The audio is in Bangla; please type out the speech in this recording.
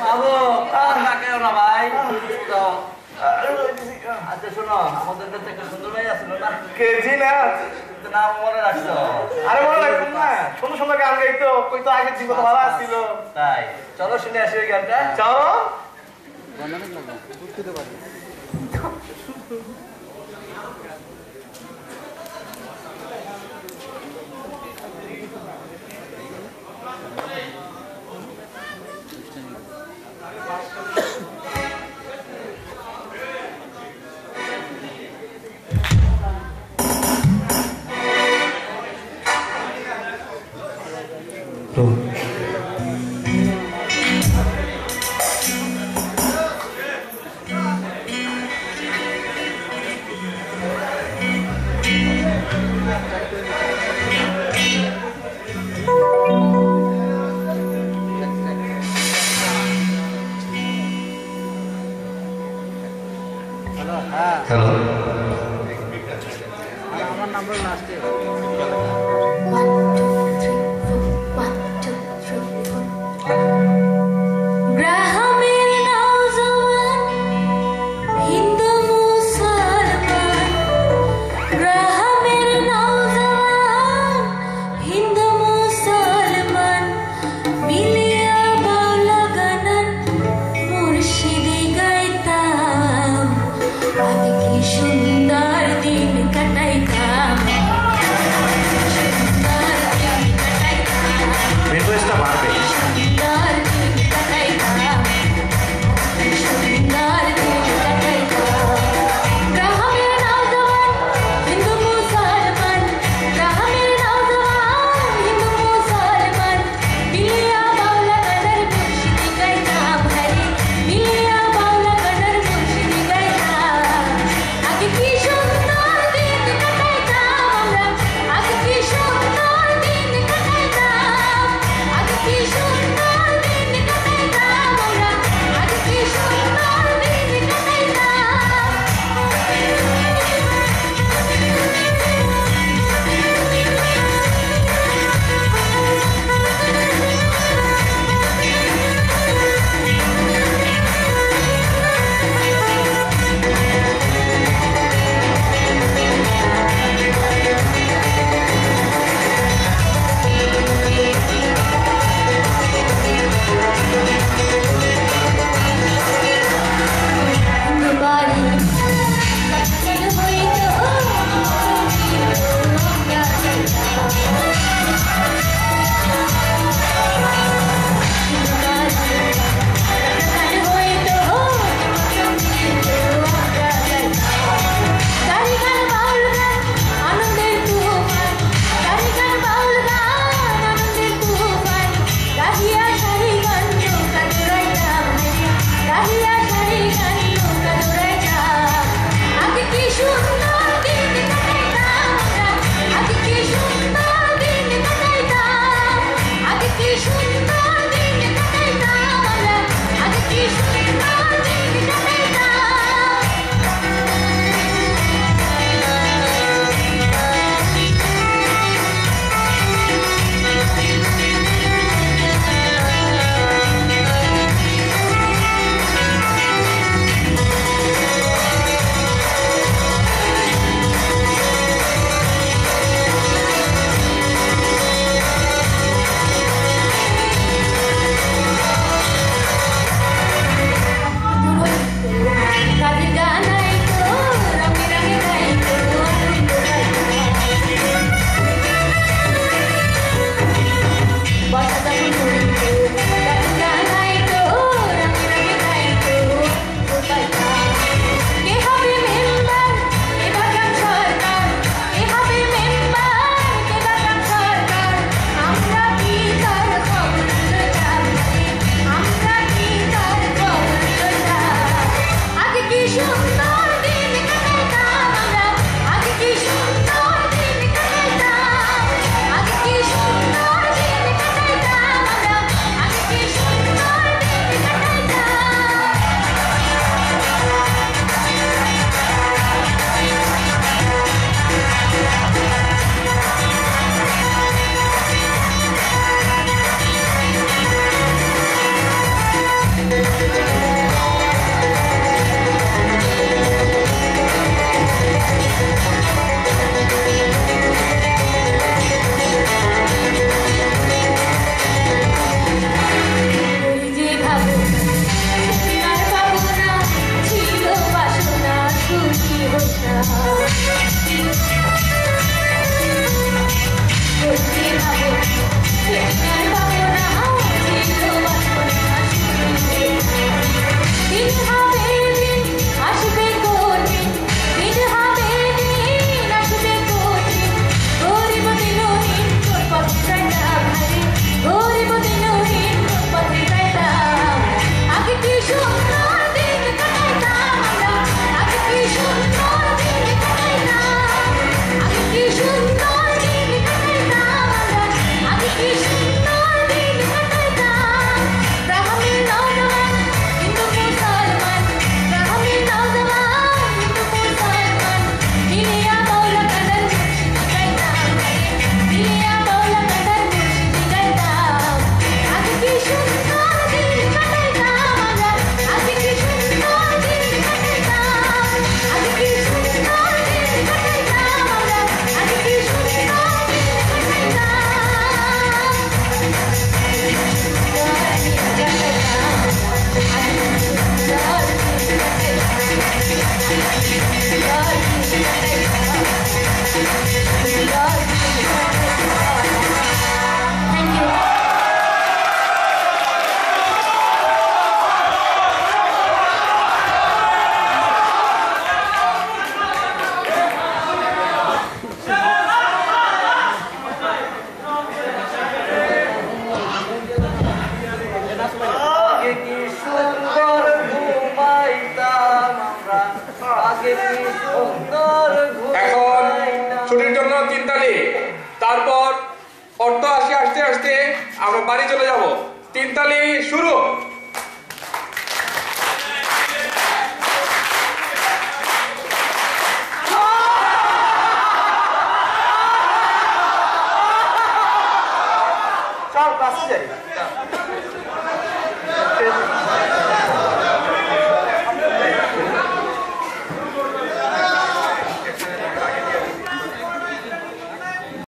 বাবু আর ডাকেও না ভাই আচ্ছা শোনো আমাদের কাছে একটা সুন্দর ভাই আসলো না কেজি না নাম মনে রাখছো? আরে মনে রাখুন না সুন্দর সুন্দর গান গাইতো কই তো আগে জীবন ভালো আসছিল তাই চলো শুনে আসি ওই গানটা চলো number last year. আসতে আমরা বাড়ি চলে যাব। তিন তালি শুরু। চল কাছে যাই।